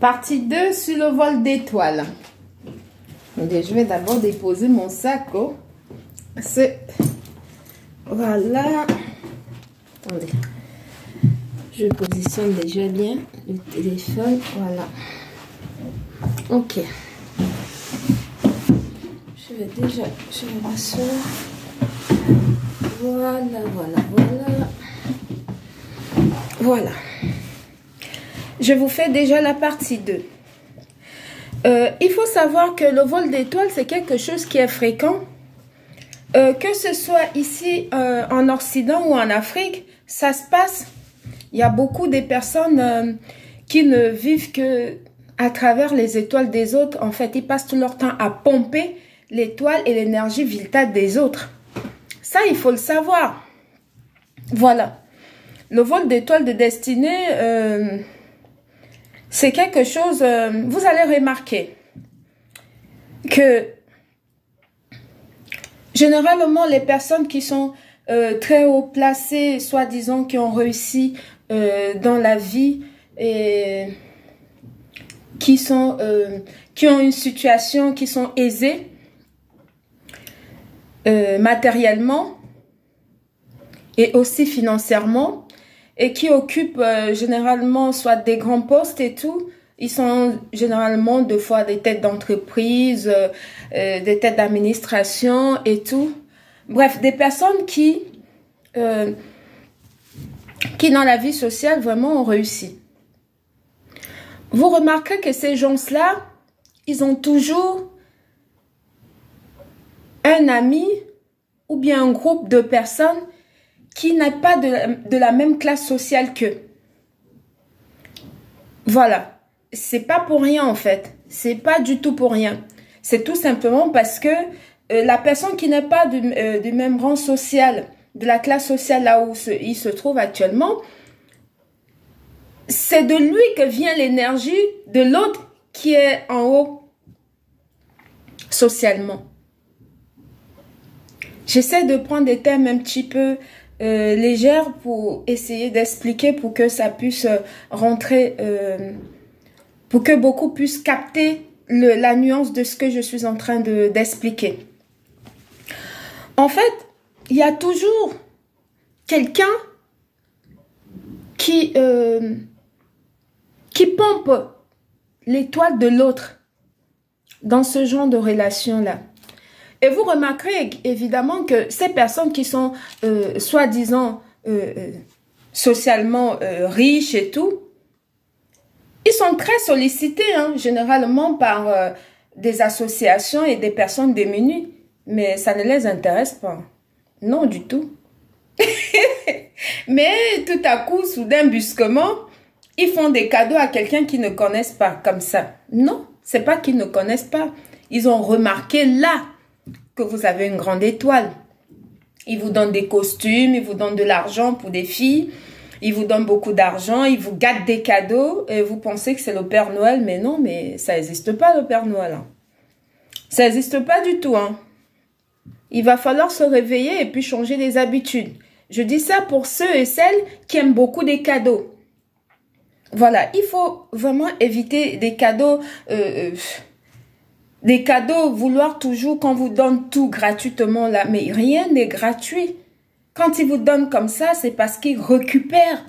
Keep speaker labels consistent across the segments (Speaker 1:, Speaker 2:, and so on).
Speaker 1: Partie 2 sur le vol d'étoiles. Je vais d'abord déposer mon sac. Voilà. Attendez. Je positionne déjà bien le téléphone. Voilà. Ok. Je vais déjà... Je vais m'asseoir. Voilà, voilà, voilà. Voilà. Je vous fais déjà la partie 2. Euh, il faut savoir que le vol d'étoiles, c'est quelque chose qui est fréquent. Euh, que ce soit ici euh, en Occident ou en Afrique, ça se passe. Il y a beaucoup de personnes qui ne vivent que à travers les étoiles des autres. En fait, ils passent tout leur temps à pomper l'étoile et l'énergie vitale des autres. Ça, il faut le savoir. Voilà. Le vol d'étoiles de destinée, c'est quelque chose, euh, vous allez remarquer que généralement les personnes qui sont euh, très haut placées, soi-disant qui ont réussi euh, dans la vie et qui sont qui ont une situation qui sont aisées matériellement et aussi financièrement et qui occupent euh, généralement soit des grands postes et tout. Ils sont généralement deux fois des têtes d'entreprise, euh, euh, des têtes d'administration et tout. Bref, des personnes qui, qui dans la vie sociale vraiment ont réussi. Vous remarquez que ces gens-là, ils ont toujours un ami ou bien un groupe de personnes qui n'est pas de, la même classe sociale qu'eux. Voilà. C'est pas pour rien, en fait. C'est pas du tout pour rien. C'est tout simplement parce que euh, la personne qui n'est pas euh, du, même rang social, de la classe sociale là où il se trouve actuellement, c'est de lui que vient l'énergie de l'autre qui est en haut socialement. J'essaie de prendre des thèmes un petit peu euh, légère pour essayer d'expliquer pour que ça puisse euh, rentrer, euh, pour que beaucoup puissent capter le, la nuance de ce que je suis en train de d'expliquer. En fait, il y a toujours quelqu'un qui qui pompe l'étoile de l'autre dans ce genre de relation là. Et vous remarquerez évidemment que ces personnes qui sont euh, soi-disant euh, euh, socialement riches et tout, ils sont très sollicités hein, généralement par des associations et des personnes démunies, mais ça ne les intéresse pas. Non du tout. mais tout à coup, soudain, brusquement, ils font des cadeaux à quelqu'un qu'ils ne connaissent pas comme ça. Non, c'est pas qu'ils ne connaissent pas. Ils ont remarqué là que vous avez une grande étoile. Il vous donne des costumes, il vous donne de l'argent pour des filles, il vous donne beaucoup d'argent, il vous gâte des cadeaux et vous pensez que c'est le Père Noël, mais non, mais ça n'existe pas le Père Noël. Hein. Ça n'existe pas du tout. Hein. Il va falloir se réveiller et puis changer des habitudes. Je dis ça pour ceux et celles qui aiment beaucoup des cadeaux. Voilà, il faut vraiment éviter des cadeaux euh, euh des cadeaux, vouloir toujours qu'on vous donne tout gratuitement là, mais rien n'est gratuit. Quand il vous donne comme ça, c'est parce qu'il récupère.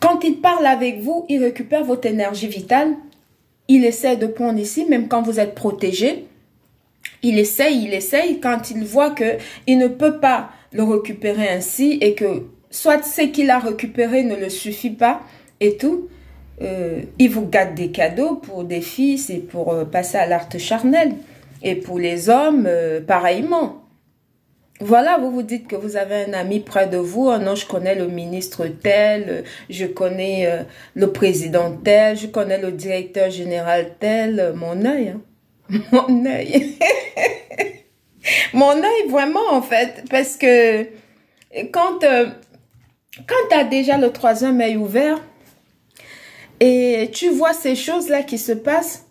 Speaker 1: Quand il parle avec vous, il récupère votre énergie vitale. Il essaie de prendre ici, même quand vous êtes protégé. Il essaye, il essaye. Quand il voit que il ne peut pas le récupérer ainsi et que soit ce qu'il a récupéré ne le suffit pas et tout, euh, il vous gâte des cadeaux pour des filles, c'est pour euh, passer à l'art charnel. Et pour les hommes, euh, pareillement. Voilà, vous vous dites que vous avez un ami près de vous. Oh non, je connais le ministre tel, je connais le président tel, je connais le directeur général tel. Mon œil, hein. mon œil. mon œil, vraiment, en fait. Parce que quand, quand tu as déjà le troisième œil ouvert, et tu vois ces choses-là qui se passent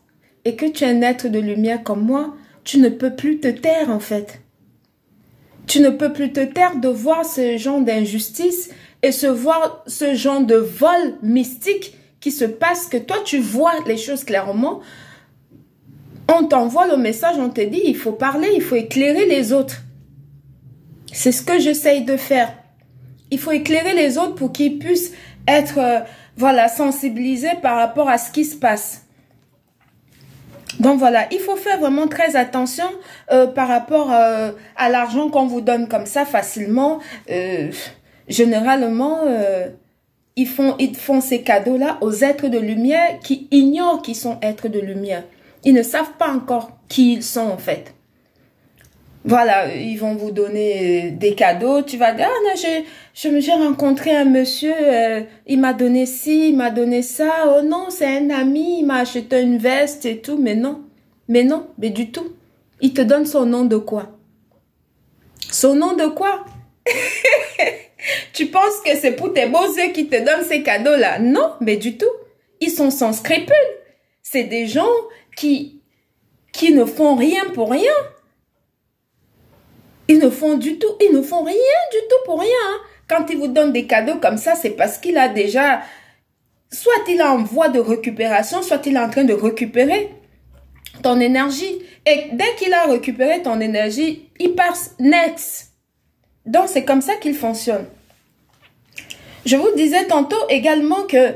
Speaker 1: et que tu es un être de lumière comme moi, tu ne peux plus te taire en fait. Tu ne peux plus te taire de voir ce genre d'injustice et se voir ce genre de vol mystique qui se passe, que toi tu vois les choses clairement, on t'envoie le message, on te dit, il faut parler, il faut éclairer les autres. C'est ce que j'essaye de faire. Il faut éclairer les autres pour qu'ils puissent être, euh, voilà, sensibilisés par rapport à ce qui se passe. Donc voilà, il faut faire vraiment très attention euh, par rapport euh, à l'argent qu'on vous donne comme ça facilement. généralement, ils, font, ils font ces cadeaux-là aux êtres de lumière qui ignorent qu'ils sont êtres de lumière. Ils ne savent pas encore qui ils sont en fait. Voilà, ils vont vous donner des cadeaux. Tu vas dire, ah non, j'ai rencontré un monsieur, euh, il m'a donné ci, il m'a donné ça. Oh non, c'est un ami, il m'a acheté une veste et tout. Mais non, mais non, mais du tout. Il te donne son nom de quoi? Son nom de quoi? Tu penses que c'est pour tes beaux yeux qui te donnent ces cadeaux-là? Non, mais du tout. Ils sont sans scrupules. C'est des gens qui, qui ne font rien pour rien. Ils ne font du tout, ils ne font rien du tout pour rien. Hein. Quand ils vous donnent des cadeaux comme ça, c'est parce qu'il a déjà, soit il est en voie de récupération, soit il est en train de récupérer ton énergie. Et dès qu'il a récupéré ton énergie, il passe net. Donc, c'est comme ça qu'il fonctionne. Je vous disais tantôt également que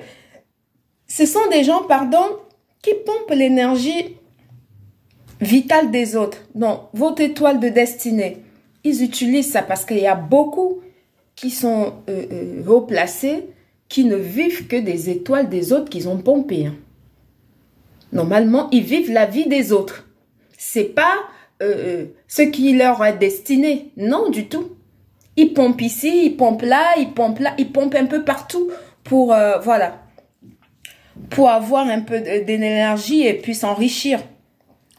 Speaker 1: ce sont des gens, pardon, qui pompe l'énergie vitale des autres. Donc, votre étoile de destinée, ils utilisent ça parce qu'il y a beaucoup qui sont euh, euh, haut placés, qui ne vivent que des étoiles des autres qu'ils ont pompées. Hein. Normalement, ils vivent la vie des autres. C'est pas euh, ce qui leur est destiné. Non, du tout. Ils pompent ici, ils pompent là, ils pompent là, ils pompent un peu partout pour, voilà, pour avoir un peu d'énergie et puis s'enrichir.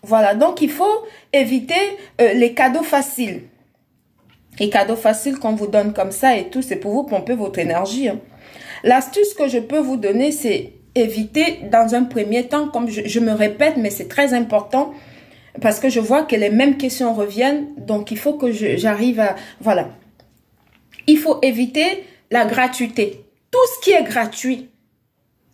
Speaker 1: Voilà, donc il faut éviter les cadeaux faciles. Les cadeaux faciles qu'on vous donne comme ça et tout, c'est pour vous pomper votre énergie. Hein. L'astuce que je peux vous donner, c'est éviter dans un premier temps, comme je, je me répète, mais c'est très important, parce que je vois que les mêmes questions reviennent, donc il faut que j'arrive à... Voilà. Il faut éviter la gratuité. Tout ce qui est gratuit,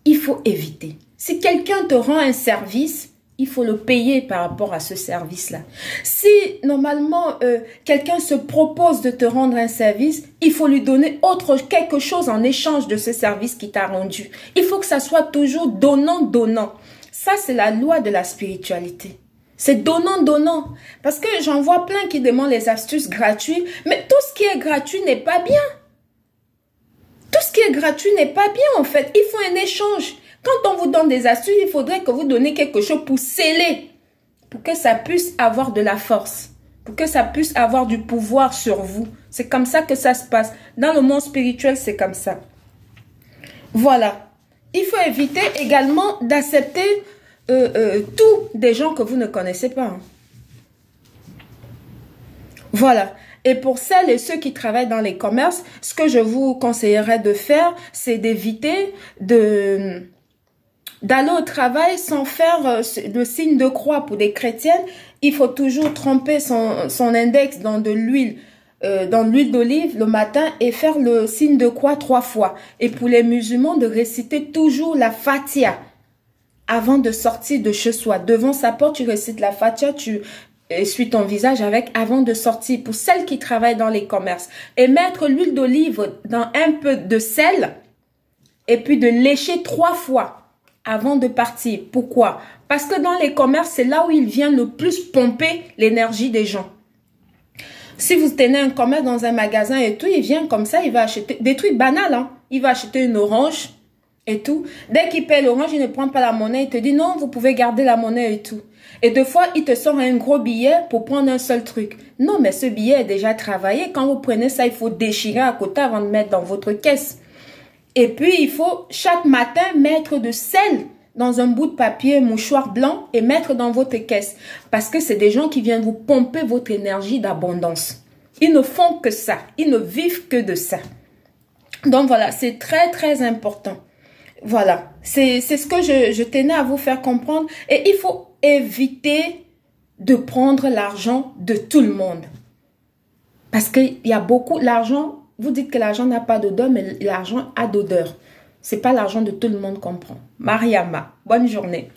Speaker 1: il faut éviter. Si quelqu'un te rend un service, il faut le payer par rapport à ce service-là. Si normalement euh, quelqu'un se propose de te rendre un service, il faut lui donner autre quelque chose en échange de ce service qui t'a rendu. Il faut que ça soit toujours donnant-donnant. Ça, c'est la loi de la spiritualité. C'est donnant-donnant. Parce que j'en vois plein qui demandent les astuces gratuites, mais tout ce qui est gratuit n'est pas bien. Tout ce qui est gratuit n'est pas bien en fait. Il faut un échange. Quand on vous donne des astuces, il faudrait que vous donniez quelque chose pour sceller, pour que ça puisse avoir de la force, pour que ça puisse avoir du pouvoir sur vous. C'est comme ça que ça se passe. Dans le monde spirituel, c'est comme ça. Voilà. Il faut éviter également d'accepter euh, euh, tous des gens que vous ne connaissez pas. Hein. Voilà. Et pour celles et ceux qui travaillent dans les commerces, ce que je vous conseillerais de faire, c'est d'éviter de d'aller au travail sans faire euh, le signe de croix pour des chrétiennes. Il faut toujours tremper son, son index dans de l'huile, euh, dans l'huile d'olive le matin et faire le signe de croix trois fois. Et pour les musulmans, de réciter toujours la Fatiha avant de sortir de chez soi. Devant sa porte, tu récites la Fatiha, tu essuie ton visage avec avant de sortir pour celles qui travaillent dans les commerces et mettre l'huile d'olive dans un peu de sel et puis de lécher trois fois avant de partir. Pourquoi? Parce que dans les commerces, c'est là où il vient le plus pomper l'énergie des gens. Si vous tenez un commerce dans un magasin et tout, il vient comme ça, il va acheter des trucs banals. Hein. Il va acheter une orange et tout. Dès qu'il paie l'orange, il ne prend pas la monnaie. Il te dit non, vous pouvez garder la monnaie et tout. Et deux fois, il te sort un gros billet pour prendre un seul truc. Non, mais ce billet est déjà travaillé. Quand vous prenez ça, il faut déchirer à côté avant de mettre dans votre caisse. Et puis, il faut chaque matin mettre de sel dans un bout de papier, mouchoir blanc et mettre dans votre caisse. Parce que c'est des gens qui viennent vous pomper votre énergie d'abondance. Ils ne font que ça. Ils ne vivent que de ça. Donc voilà, c'est très très important. Voilà, c'est ce que je, je tenais à vous faire comprendre. Et il faut éviter de prendre l'argent de tout le monde. Parce qu'il y a beaucoup, l'argent, vous dites que l'argent n'a pas d'odeur, mais l'argent a d'odeur. C'est pas l'argent de tout le monde qu'on prend. Mariama, bonne journée.